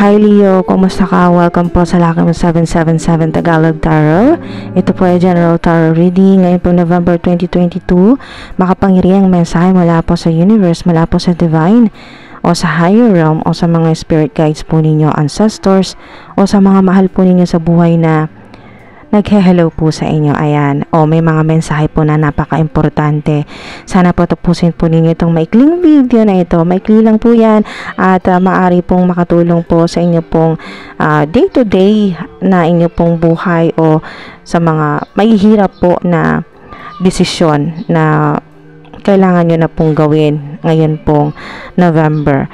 Hi Leo, kumusta ka? Welcome po sa Mo 777 Tagalog Tarot. Ito po ay General Tarot Reading ngayon po November 2022. Makapangyariang mensahe mula po sa universe, mula po sa divine o sa higher realm o sa mga spirit guides po ninyo, ancestors o sa mga mahal po ninyo sa buhay na naghe-hello po sa inyo. Ayan. O may mga mensahe po na napaka-importante. Sana po tapusin po ninyo itong maikling video na ito. Maikli lang po yan at uh, maaari pong makatulong po sa inyo pong uh, day-to-day na inyo pong buhay o sa mga mahihirap po na desisyon na kailangan nyo na pong gawin ngayon pong November.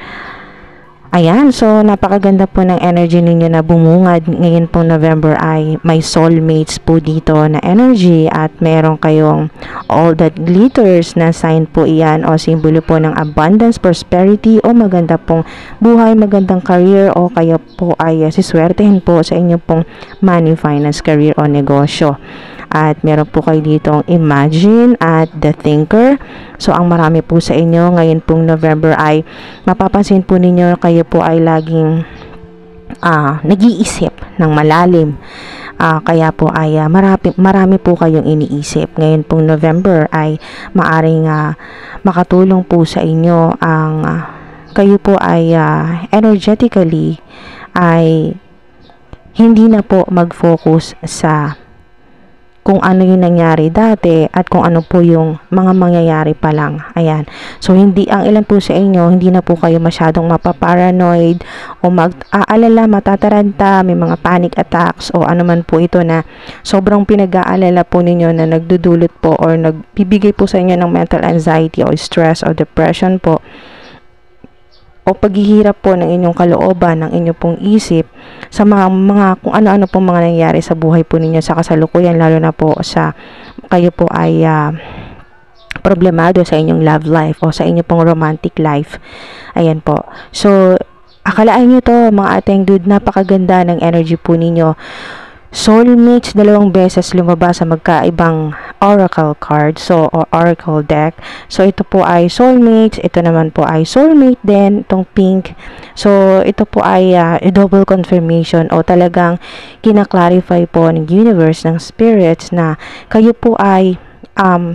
Ayan, so napakaganda po ng energy ninyo na bumungad ngayon po November ay may soulmates po dito na energy at meron kayong all that glitters na sign po iyan o simbolo po ng abundance, prosperity o maganda pong buhay, magandang career o kayo po ay siswertehin po sa inyong pong money, finance, career o negosyo. At meron po kayo dito ang Imagine at The Thinker. So, ang marami po sa inyo ngayon pong November ay mapapansin po ninyo kayo po ay laging uh, nag-iisip ng malalim. Uh, kaya po ay uh, marami, marami po kayong iniisip. Ngayon pong November ay maaring uh, makatulong po sa inyo ang uh, kayo po ay uh, energetically ay hindi na po mag-focus sa kung ano yung nangyari dati at kung ano po yung mga mangyayari pa lang. Ayan. So, hindi, ang ilan po sa inyo, hindi na po kayo masyadong mapaparanoid o mag-aalala, matataranta, may mga panic attacks o ano man po ito na sobrang pinag-aalala po ninyo na nagdudulot po or nagbibigay po sa inyo ng mental anxiety o stress o depression po o paghihirap po ng inyong kalooban, ng inyong pong isip sa mga, mga kung ano-ano pong mga nangyayari sa buhay po ninyo sa kasalukuyan, lalo na po sa kayo po ay uh, problemado sa inyong love life o sa inyong pong romantic life. Ayan po. So, akalaan nyo to mga ating dude, napakaganda ng energy po ninyo soulmates dalawang beses lumabas sa magkaibang oracle card so or oracle deck. So ito po ay soulmates ito naman po ay soulmate din itong pink. So ito po ay uh, double confirmation o talagang kina-clarify po ng universe ng spirits na kayo po ay um,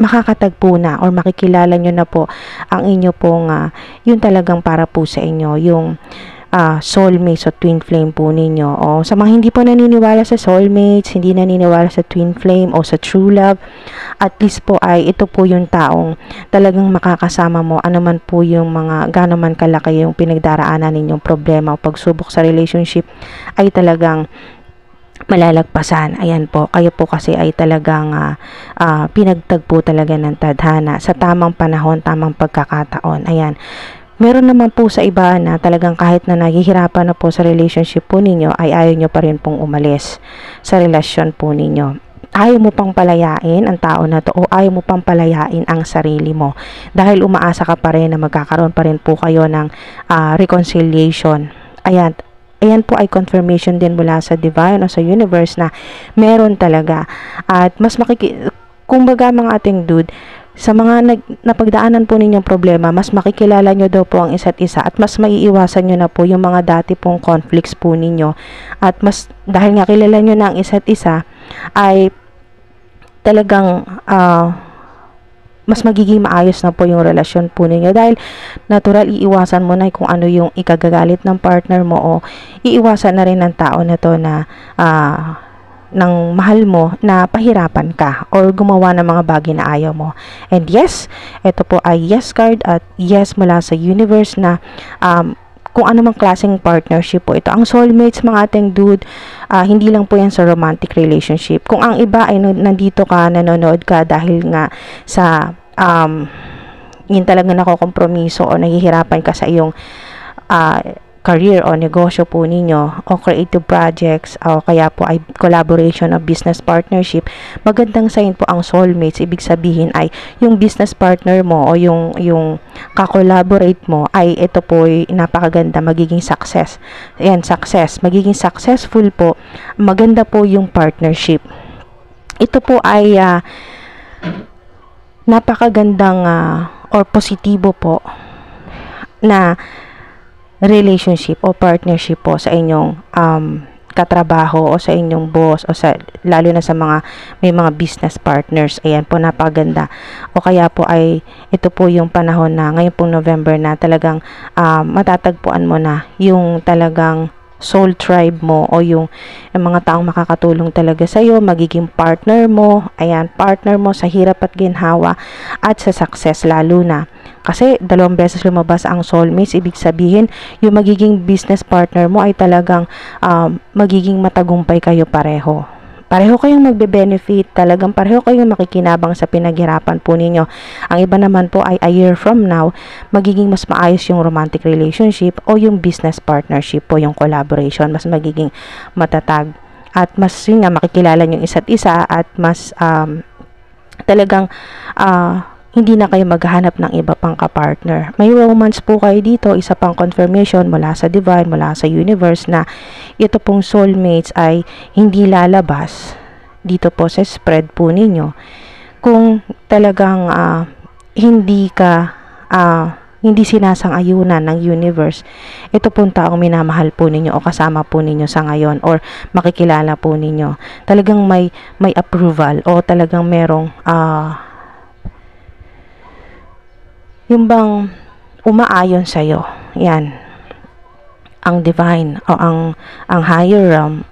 makakatagpo na or makikilala nyo na po ang inyo pong uh, yun talagang para po sa inyo yung uh, soulmates o twin flame po ninyo. O sa mga hindi po naniniwala sa soulmates, hindi naniniwala sa twin flame o sa true love, at least po ay ito po yung taong talagang makakasama mo anuman po yung mga gano'n man kalaki yung pinagdaraanan ninyong problema o pagsubok sa relationship ay talagang malalagpasan. Ayan po, kayo po kasi ay talagang uh, uh, pinagtagpo talaga ng tadhana sa tamang panahon, tamang pagkakataon. Ayan Meron naman po sa iba na talagang kahit na nahihirapan na po sa relationship po ninyo ay ayaw nyo pa rin pong umalis sa relasyon po ninyo. Ayaw mo pang palayain ang tao na to o ayaw mo pang palayain ang sarili mo dahil umaasa ka pa rin na magkakaroon pa rin po kayo ng uh, reconciliation. Ayan, ayan po ay confirmation din mula sa divine o sa universe na meron talaga at mas makiki kumbaga mga ating dude sa mga nag, napagdaanan po ninyong problema, mas makikilala nyo daw po ang isa't isa at mas maiiwasan nyo na po yung mga dati pong conflicts po ninyo. At mas, dahil nga kilala nyo na ang isa't isa, ay talagang uh, mas magiging maayos na po yung relasyon po ninyo dahil natural iiwasan mo na kung ano yung ikagagalit ng partner mo o iiwasan na rin ng tao na to na uh, ng mahal mo na pahirapan ka or gumawa ng mga bagay na ayaw mo. And yes, ito po ay yes card at yes mula sa universe na um, kung ano mang klaseng partnership po ito. Ang soulmates mga ating dude, uh, hindi lang po yan sa romantic relationship. Kung ang iba ay nandito ka, nanonood ka dahil nga sa um, yun talaga nakokompromiso o nahihirapan ka sa iyong uh, career o negosyo po ninyo o creative projects o kaya po ay collaboration o business partnership, magandang sign po ang soulmates. Ibig sabihin ay yung business partner mo o yung, yung kakolaborate mo ay ito po ay napakaganda, magiging success. Ayan, success. Magiging successful po. Maganda po yung partnership. Ito po ay uh, napakagandang uh, or positibo po na relationship o partnership po sa inyong um, katrabaho o sa inyong boss o sa lalo na sa mga may mga business partners. Ayan po napaganda. O kaya po ay ito po yung panahon na ngayon pong November na talagang uh, matatagpuan mo na yung talagang soul tribe mo o yung, yung mga taong makakatulong talaga sa iyo, magiging partner mo, ayan, partner mo sa hirap at ginhawa at sa success lalo na. Kasi dalawang beses lumabas ang soulmates, ibig sabihin yung magiging business partner mo ay talagang um, magiging matagumpay kayo pareho pareho kayong magbe-benefit, talagang pareho kayong makikinabang sa pinaghirapan po ninyo. Ang iba naman po ay a year from now, magiging mas maayos yung romantic relationship o yung business partnership po, yung collaboration, mas magiging matatag at mas yun nga, makikilala yung isa't isa at mas um, talagang uh, hindi na kayo maghahanap ng iba pang kapartner. May romance po kayo dito, isa pang confirmation mula sa divine, mula sa universe na ito pong soulmates ay hindi lalabas dito po sa spread po ninyo. Kung talagang uh, hindi ka uh, hindi sinasang-ayunan ng universe, ito pong taong minamahal po ninyo o kasama po ninyo sa ngayon or makikilala po ninyo. Talagang may may approval o talagang merong uh, yung bang umaayon sa iyo. Yan. Ang divine o ang ang higher realm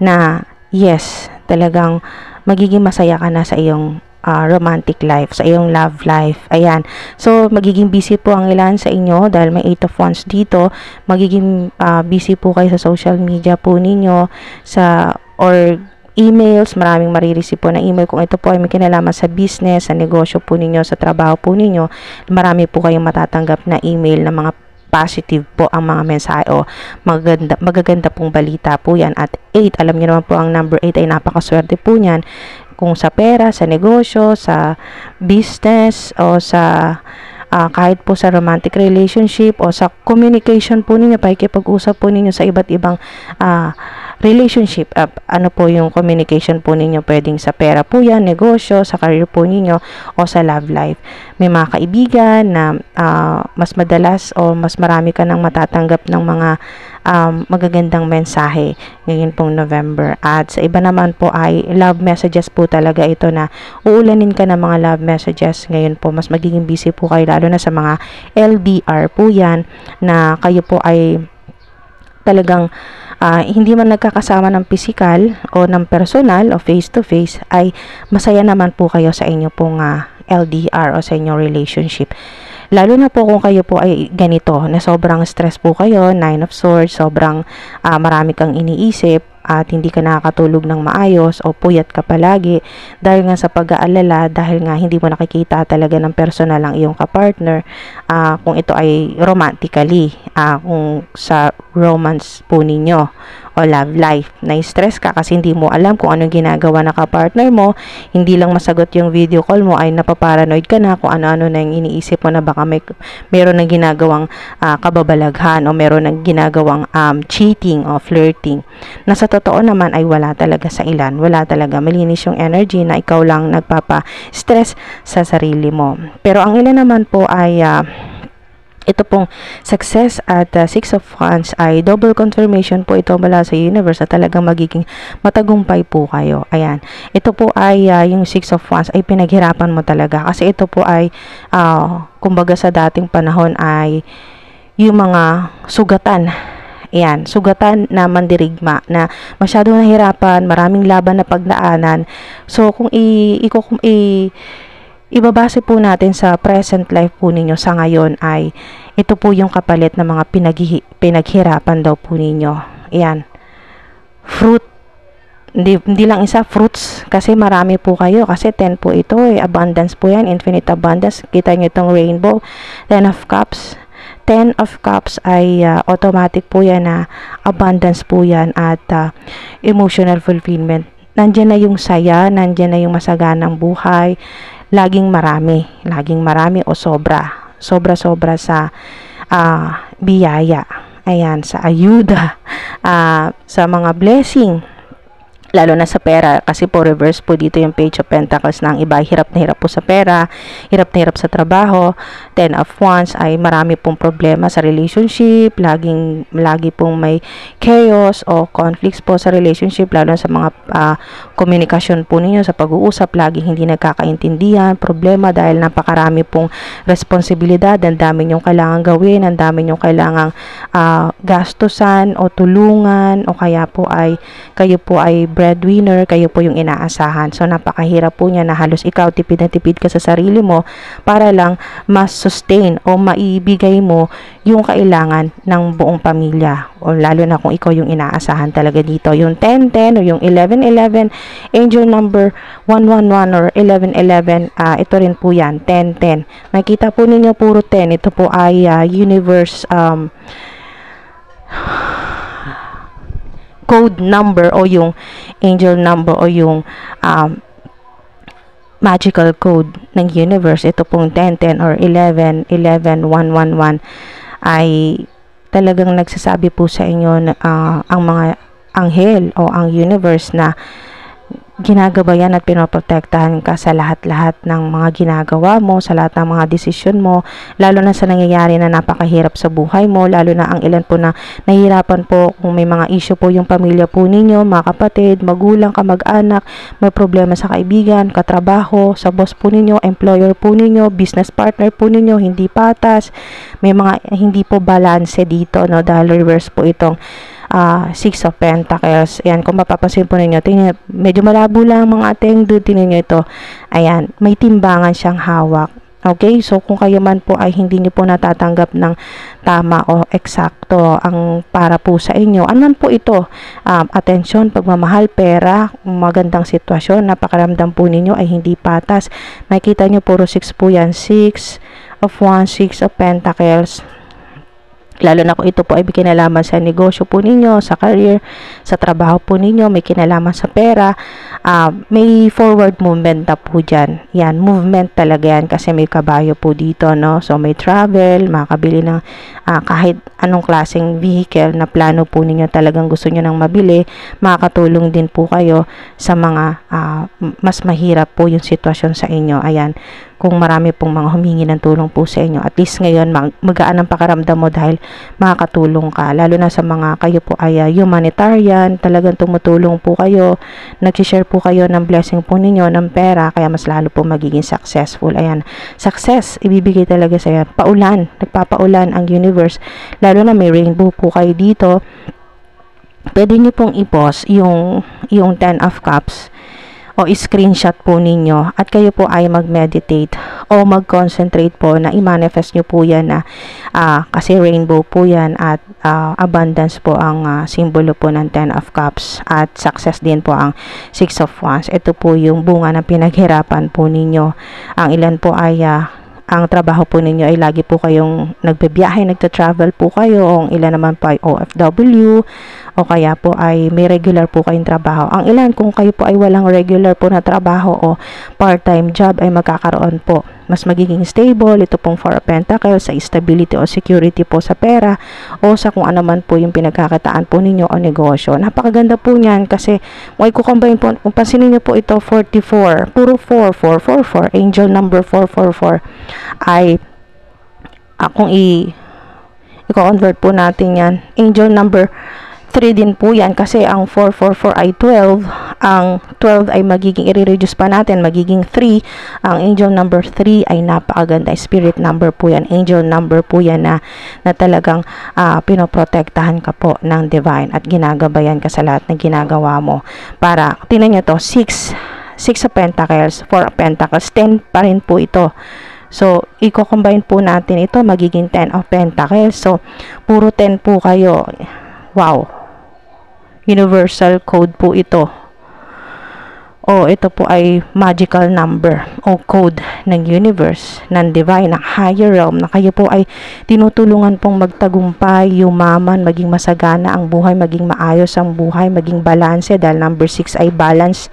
na yes, talagang magiging masaya ka na sa iyong uh, romantic life, sa iyong love life. Ayan. So, magiging busy po ang ilan sa inyo dahil may 8 of Wands dito. Magiging uh, busy po kayo sa social media po ninyo sa or emails, maraming marireceive po na email kung ito po ay may kinalaman sa business, sa negosyo po ninyo, sa trabaho po ninyo, marami po kayong matatanggap na email na mga positive po ang mga mensahe o magaganda, magaganda pong balita po yan. At 8, alam niyo naman po ang number 8 ay napakaswerte po niyan kung sa pera, sa negosyo, sa business o sa uh, kahit po sa romantic relationship o sa communication po ninyo, pakikipag-usap po ninyo sa iba't ibang uh, relationship uh, ano po yung communication po ninyo? Pwedeng sa pera po yan negosyo sa career po ninyo o sa love life. May mga kaibigan na uh, mas madalas o mas marami ka nang matatanggap ng mga um, magagandang mensahe ngayon pong November. At sa iba naman po ay love messages po talaga ito na uulanin ka ng mga love messages. Ngayon po mas magiging busy po kayo lalo na sa mga LDR po yan na kayo po ay talagang uh, hindi man nagkakasama ng physical o ng personal o face to face ay masaya naman po kayo sa inyo pong uh, ah, LDR o sa inyong relationship. Lalo na po kung kayo po ay ganito, na sobrang stress po kayo, nine of swords, sobrang uh, marami kang iniisip, at hindi ka nakakatulog ng maayos o puyat ka palagi dahil nga sa pag-aalala dahil nga hindi mo nakikita talaga ng personal ang iyong kapartner uh, kung ito ay romantically uh, kung sa romance po ninyo o love life. Na-stress ka kasi hindi mo alam kung anong ginagawa na ka-partner mo. Hindi lang masagot yung video call mo ay napaparanoid ka na kung ano-ano na yung iniisip mo na baka may meron ng ginagawang uh, kababalaghan o meron ng ginagawang um, cheating o flirting. Na sa totoo naman ay wala talaga sa ilan. Wala talaga. Malinis yung energy na ikaw lang nagpapa-stress sa sarili mo. Pero ang ilan naman po ay uh, ito pong success at uh, six of wands ay double confirmation po ito mula sa universe at talagang magiging matagumpay po kayo. Ayan. Ito po ay uh, yung six of wands ay pinaghirapan mo talaga kasi ito po ay uh, kumbaga sa dating panahon ay yung mga sugatan Ayan, sugatan na mandirigma na masyado nahirapan, maraming laban na pagdaanan. So, kung i, i, i ibabase po natin sa present life po ninyo sa ngayon ay ito po yung kapalit ng mga pinaghi, pinaghirapan daw po ninyo. Ayan. Fruit. Hindi, hindi lang isa, fruits. Kasi marami po kayo. Kasi 10 po ito. Eh. Abundance po yan. Infinite abundance. Kita nyo itong rainbow. 10 of cups. 10 of cups ay uh, automatic po yan na abundance po yan at uh, emotional fulfillment. Nandiyan na yung saya, nandiyan na yung masaganang buhay, laging marami, laging marami o sobra, sobra-sobra sa uh, biyaya. Ayan, sa ayuda, uh, sa mga blessing. Lalo na sa pera kasi po reverse po dito yung page of pentacles ng iba hirap na hirap po sa pera hirap na hirap sa trabaho. Ten of wands ay marami pong problema sa relationship laging lagi pong may chaos o conflicts po sa relationship lalo na sa mga uh, komunikasyon po ninyo sa pag-uusap laging hindi nagkakaintindihan problema dahil napakarami pong responsibilidad ang dami nyong kailangan gawin ang dami nyong kailangan uh, gastusan o tulungan o kaya po ay kayo po ay breadwinner, kayo po yung inaasahan. So, napakahirap po niya na halos ikaw tipid na tipid ka sa sarili mo para lang mas sustain o maibigay mo yung kailangan ng buong pamilya. O lalo na kung ikaw yung inaasahan talaga dito. Yung 10-10 o yung 11-11, angel number 111 or 11-11, uh, ito rin po yan, 10-10. Makita po ninyo puro 10. Ito po ay uh, universe um, code number o yung angel number o yung um, magical code ng universe. Ito pong 1010 or 11, 11, 111 ay talagang nagsasabi po sa inyo na uh, ang mga anghel o ang universe na ginagabayan at pinoprotektahan ka sa lahat-lahat ng mga ginagawa mo, sa lahat ng mga desisyon mo, lalo na sa nangyayari na napakahirap sa buhay mo, lalo na ang ilan po na nahihirapan po kung may mga issue po yung pamilya po ninyo, mga kapatid, magulang, kamag-anak, may problema sa kaibigan, katrabaho, sa boss po ninyo, employer po ninyo, business partner po ninyo, hindi patas, may mga hindi po balance dito, no, dahil reverse po itong uh, Six of Pentacles. Ayan, kung mapapansin po ninyo, tingnan, medyo malabo lang mga ating dude, tingnan nyo ito. Ayan, may timbangan siyang hawak. Okay, so kung kayo man po ay hindi niyo po natatanggap ng tama o eksakto ang para po sa inyo, anan po ito? Um, atensyon, pagmamahal, pera, magandang sitwasyon, napakaramdam po ninyo ay hindi patas. Makita niyo puro 6 po yan, 6 of 1, 6 of Pentacles, Lalo na kung ito po ay may kinalaman sa negosyo po ninyo, sa career, sa trabaho po ninyo, may kinalaman sa pera, uh, may forward movement na po dyan. Yan, movement talaga yan kasi may kabayo po dito, no? So, may travel, makakabili ng uh, kahit anong klaseng vehicle na plano po ninyo talagang gusto nyo nang mabili, makakatulong din po kayo sa mga uh, mas mahirap po yung sitwasyon sa inyo. Ayan, kung marami pong mga humingi ng tulong po sa inyo. At least ngayon, mag magaan ang pakaramdam mo dahil makakatulong ka. Lalo na sa mga kayo po ay uh, humanitarian, talagang tumutulong po kayo, nag-share po kayo ng blessing po ninyo, ng pera, kaya mas lalo po magiging successful. Ayan, success, ibibigay talaga sa iyo. Paulan, nagpapaulan ang universe. Lalo na may rainbow po kayo dito. Pwede niyo pong i-pause yung, yung 10 of cups o screenshot po ninyo at kayo po ay mag-meditate o mag-concentrate po na i-manifest nyo po yan na uh, kasi rainbow po yan at uh, abundance po ang uh, simbolo po ng 10 of cups at success din po ang 6 of wands. Ito po yung bunga ng pinaghirapan po ninyo. Ang ilan po ay uh, ang trabaho po ninyo ay lagi po kayong nagbibiyahe, nagta-travel po kayo, o ang ilan naman po ay OFW, o kaya po ay may regular po kayong trabaho. Ang ilan kung kayo po ay walang regular po na trabaho o part-time job ay magkakaroon po mas magiging stable. Ito pong Four of Pentacles sa stability o security po sa pera o sa kung ano man po yung pinagkakataan po ninyo o negosyo. Napakaganda po niyan kasi may kukombine po, kung pansinin niyo po ito 44, puro 4, 4, 4, 4, angel number 444 ay akong i i-convert po natin yan. Angel number 3 din po yan kasi ang 444 ay 12 ang 12 ay magiging i-reduce pa natin magiging 3 ang angel number 3 ay napakaganda spirit number po yan angel number po yan na, na talagang uh, pinoprotektahan ka po ng divine at ginagabayan ka sa lahat ng ginagawa mo. Para tinan nyo to 6 6 of pentacles 4 of pentacles 10 pa rin po ito. So, i-combine po natin ito, magiging 10 of pentacles. So, puro 10 po kayo. Wow, universal code po ito. O ito po ay magical number o code ng universe, ng divine, ng higher realm na kayo po ay tinutulungan pong magtagumpay, yumaman, maging masagana ang buhay, maging maayos ang buhay, maging balanse dahil number 6 ay balance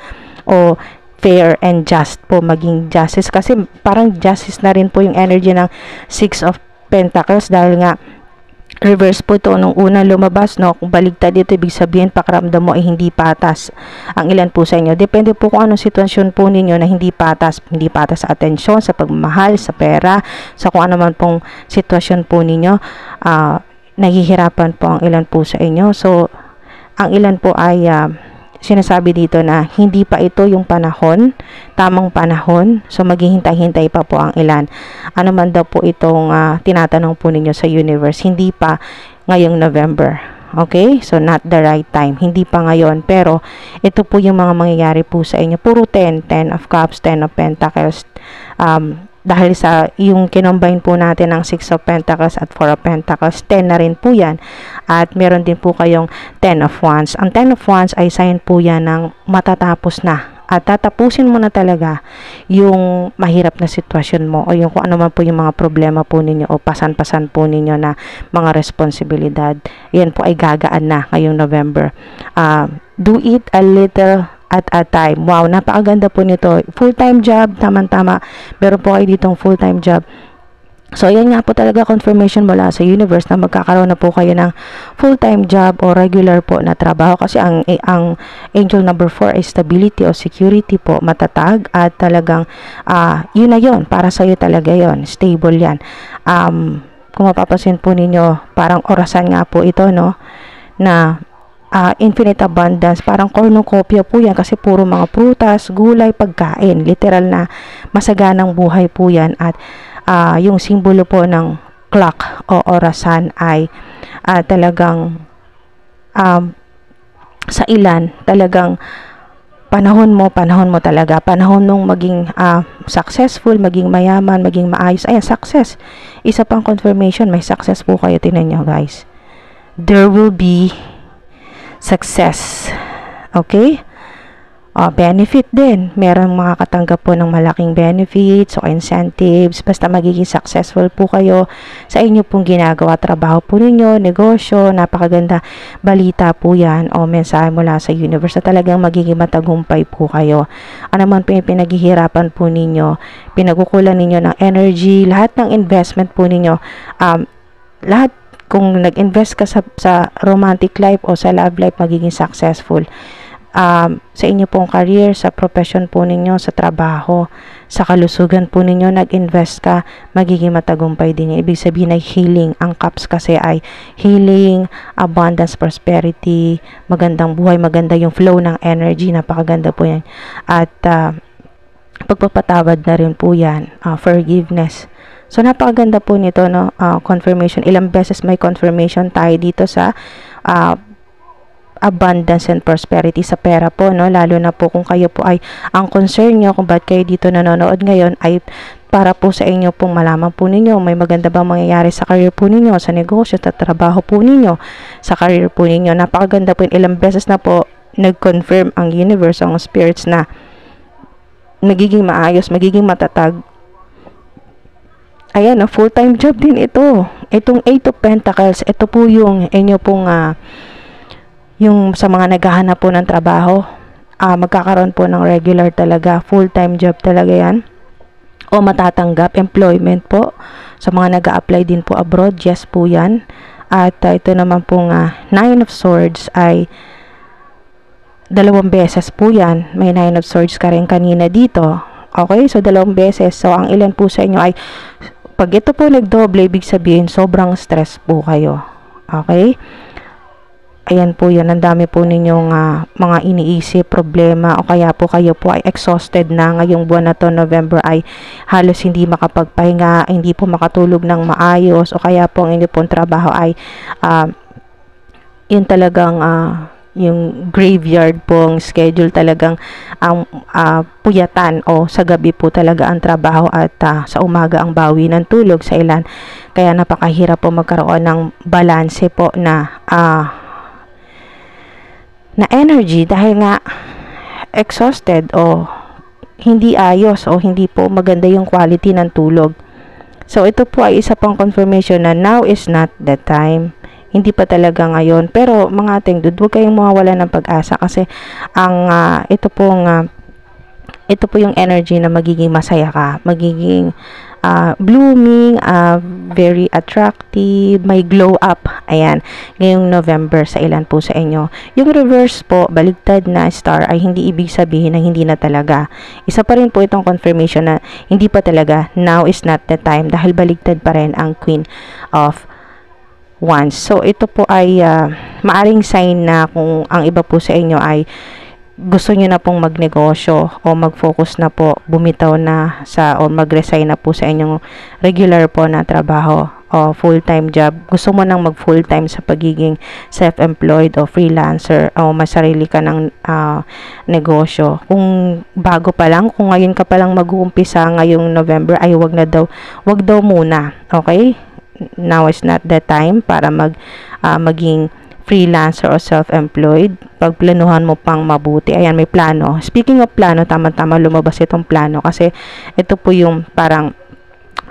o fair and just po, maging justice kasi parang justice na rin po yung energy ng 6 of Pentacles dahil nga reverse po ito nung una lumabas no kung baligtad dito ibig sabihin pakiramdam mo ay hindi patas. Ang ilan po sa inyo depende po kung anong sitwasyon po ninyo na hindi patas. Hindi patas sa atensyon sa pagmamahal sa pera sa kung ano man pong sitwasyon po ninyo uh, nahihirapan po ang ilan po sa inyo. So ang ilan po ay uh, sinasabi dito na hindi pa ito yung panahon, tamang panahon. So maghihintay-hintay pa po ang ilan. Ano man daw po itong uh, tinatanong po ninyo sa universe, hindi pa ngayong November. Okay? So not the right time. Hindi pa ngayon. Pero ito po yung mga mangyayari po sa inyo. Puro 10, 10 of cups, 10 of pentacles. Um, dahil sa yung kinombine po natin ng 6 of Pentacles at 4 of Pentacles, 10 na rin po yan. At meron din po kayong 10 of Wands. Ang 10 of Wands ay sign po yan ng matatapos na. At tatapusin mo na talaga yung mahirap na sitwasyon mo o yung kung ano man po yung mga problema po ninyo o pasan-pasan po ninyo na mga responsibilidad. Yan po ay gagaan na ngayong November. Uh, do it a little at a time. Wow, napakaganda po nito. Full-time job, tama-tama. Meron po kayo ditong full-time job. So, ayan nga po talaga confirmation mula sa universe na magkakaroon na po kayo ng full-time job o regular po na trabaho kasi ang, eh, ang angel number 4 ay stability o security po, matatag at talagang uh, yun na yun, para sa iyo talaga yon stable yan. Um, kung mapapasin po ninyo, parang orasan nga po ito, no, na uh, infinite abundance. Parang cornucopia po yan kasi puro mga prutas, gulay, pagkain. Literal na masaganang buhay po yan. At uh, yung simbolo po ng clock o orasan ay uh, talagang um, sa ilan talagang panahon mo, panahon mo talaga. Panahon nung maging uh, successful, maging mayaman, maging maayos. Ayan, success. Isa pang confirmation, may success po kayo. Tinan nyo, guys. There will be success. Okay? Uh, benefit din. Merong makakatanggap po ng malaking benefits o incentives. Basta magiging successful po kayo sa inyo pong ginagawa. Trabaho po ninyo, negosyo, napakaganda balita po yan o mensahe mula sa universe na talagang magiging matagumpay po kayo. Ano man po yung pinaghihirapan po ninyo, pinagukulan ninyo ng energy, lahat ng investment po ninyo, um, lahat kung nag-invest ka sa, sa romantic life o sa love life, magiging successful. Um, sa inyo pong career, sa profession po ninyo, sa trabaho, sa kalusugan po ninyo, nag-invest ka, magiging matagumpay din. Ibig sabihin ay healing. Ang cups kasi ay healing, abundance, prosperity, magandang buhay, maganda yung flow ng energy, napakaganda po yan. At uh, pagpapatawad na rin po yan, uh, forgiveness, So, napakaganda po nito, no? Uh, confirmation. Ilang beses may confirmation tayo dito sa uh, abundance and prosperity sa pera po, no? Lalo na po kung kayo po ay, ang concern nyo kung ba't kayo dito nanonood ngayon ay para po sa inyo pong malaman po ninyo may maganda bang mangyayari sa career po ninyo, sa negosyo, sa trabaho po ninyo, sa career po ninyo. Napakaganda po yun. Ilang beses na po nag-confirm ang universe, ang spirits na magiging maayos, magiging matatag ayan, na full-time job din ito. Itong 8 of Pentacles, ito po yung inyo pong uh, yung sa mga naghahanap po ng trabaho, uh, magkakaroon po ng regular talaga, full-time job talaga yan. O matatanggap, employment po. Sa mga nag apply din po abroad, yes po yan. At uh, ito naman pong uh, of Swords ay dalawang beses po yan. May Nine of Swords ka rin kanina dito. Okay, so dalawang beses. So, ang ilan po sa inyo ay pag ito po nagdoble, ibig sabihin sobrang stress po kayo. Okay? Ayan po yan, ang dami po ninyong uh, mga iniisip, problema o kaya po kayo po ay exhausted na ngayong buwan na to, November ay halos hindi makapagpahinga, hindi po makatulog ng maayos o kaya po ang inyo pong trabaho ay uh, yun talagang uh, yung graveyard pong schedule talagang ang uh, puyatan o sa gabi po talaga ang trabaho at uh, sa umaga ang bawi ng tulog sa ilan. Kaya napakahirap po magkaroon ng balanse po na uh, na energy dahil nga exhausted o hindi ayos o hindi po maganda yung quality ng tulog. So ito po ay isa pang confirmation na now is not the time hindi pa talaga ngayon. Pero mga ating dud, huwag kayong mawawala ng pag-asa kasi ang uh, ito pong uh, ito po yung energy na magiging masaya ka, magiging uh, blooming, uh, very attractive, may glow up. Ayan, ngayong November sa ilan po sa inyo. Yung reverse po, baligtad na star ay hindi ibig sabihin na hindi na talaga. Isa pa rin po itong confirmation na hindi pa talaga, now is not the time dahil baligtad pa rin ang Queen of Wands. So, ito po ay uh, maaring sign na kung ang iba po sa inyo ay gusto niyo na pong magnegosyo o mag-focus na po, bumitaw na sa o mag-resign na po sa inyong regular po na trabaho o full-time job. Gusto mo nang mag full-time sa pagiging self-employed o freelancer o masarili ka ng uh, negosyo. Kung bago pa lang, kung ngayon ka pa lang mag-uumpisa ngayong November, ay wag na daw, wag daw muna. Okay? Now is not the time para mag uh, maging freelancer o self-employed, pagplanuhan mo pang mabuti. Ayan, may plano. Speaking of plano, tama-tama lumabas itong plano kasi ito po yung parang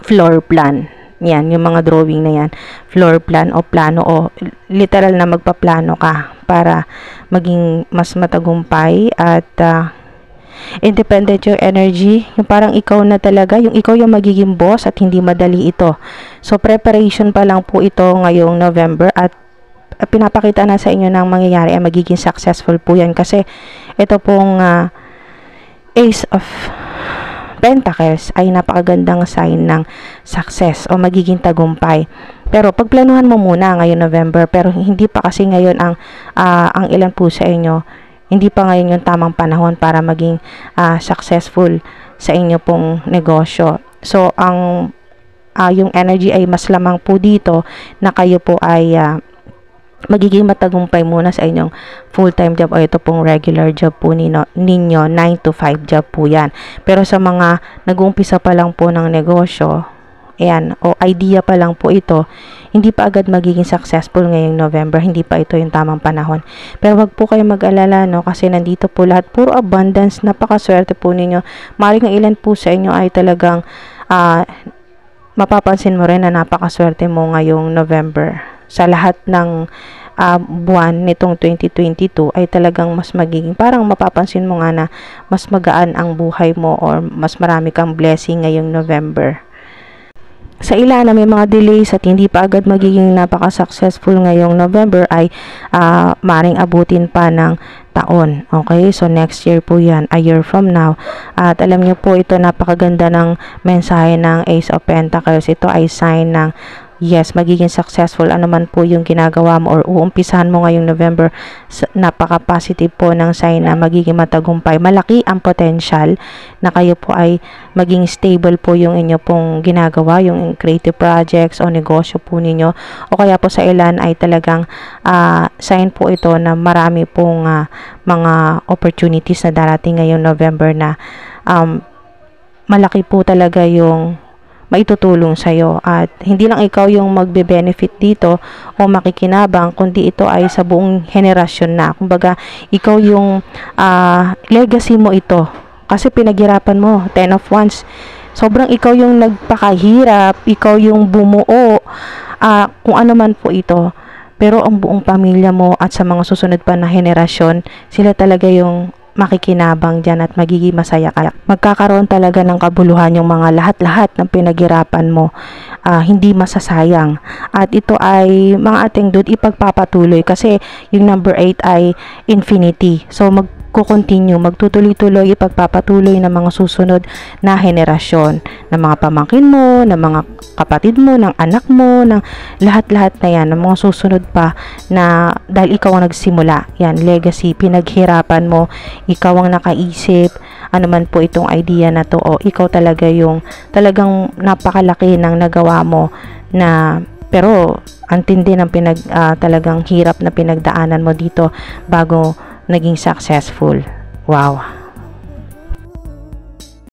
floor plan. Yan, yung mga drawing na yan. Floor plan o plano o literal na magpaplano ka para maging mas matagumpay at uh, independent yung energy, yung parang ikaw na talaga, yung ikaw yung magiging boss at hindi madali ito. So, preparation pa lang po ito ngayong November at pinapakita na sa inyo ng mangyayari ay magiging successful po yan kasi ito pong uh, Ace of Pentacles ay napakagandang sign ng success o magiging tagumpay. Pero pagplanuhan mo muna ngayon November pero hindi pa kasi ngayon ang uh, ang ilan po sa inyo hindi pa ngayon yung tamang panahon para maging uh, successful sa inyo pong negosyo. So ang uh, yung energy ay mas lamang po dito na kayo po ay uh, magiging matagumpay muna sa inyong full-time job o ito pong regular job po nino, ninyo, 9 to 5 job po yan. Pero sa mga nag-uumpisa pa lang po ng negosyo, ayan, o idea pa lang po ito, hindi pa agad magiging successful ngayong November, hindi pa ito yung tamang panahon. Pero wag po kayo mag-alala, no, kasi nandito po lahat, puro abundance, napakaswerte po ninyo. Maring ang ilan po sa inyo ay talagang, uh, mapapansin mo rin na napakaswerte mo ngayong November sa lahat ng uh, buwan nitong 2022 ay talagang mas magiging parang mapapansin mo nga na mas magaan ang buhay mo or mas marami kang blessing ngayong November. Sa ilan na may mga delays at hindi pa agad magiging napaka-successful ngayong November ay uh, maring abutin pa ng taon. Okay? So, next year po yan, a year from now. At alam niyo po, ito napakaganda ng mensahe ng Ace of Pentacles. Ito ay sign ng yes, magiging successful ano man po yung ginagawa mo or uumpisahan mo ngayong November, napaka-positive po ng sign na magiging matagumpay. Malaki ang potential na kayo po ay maging stable po yung inyo pong ginagawa, yung creative projects o negosyo po ninyo. O kaya po sa ilan ay talagang uh, sign po ito na marami pong uh, mga opportunities na darating ngayong November na um, malaki po talaga yung maitutulong sa'yo. At hindi lang ikaw yung magbe-benefit dito o makikinabang kundi ito ay sa buong henerasyon na. Kumbaga ikaw yung uh, legacy mo ito. Kasi pinaghirapan mo 10 of wands. Sobrang ikaw yung nagpakahirap ikaw yung bumuo uh, kung ano man po ito. Pero ang buong pamilya mo at sa mga susunod pa na henerasyon sila talaga yung makikinabang dyan at magiging masaya ka. Magkakaroon talaga ng kabuluhan yung mga lahat-lahat ng pinaghirapan mo. Uh, hindi masasayang. At ito ay mga ating dude ipagpapatuloy kasi yung number 8 ay infinity. So mag magko-continue, magtutuloy-tuloy, ipagpapatuloy ng mga susunod na henerasyon, ng mga pamangkin mo, ng mga kapatid mo, ng anak mo, ng lahat-lahat na yan, ng mga susunod pa na dahil ikaw ang nagsimula, yan, legacy, pinaghirapan mo, ikaw ang nakaisip, ano man po itong idea na to, o ikaw talaga yung talagang napakalaki ng nagawa mo na pero ang tindi ng pinag uh, talagang hirap na pinagdaanan mo dito bago naging successful. Wow!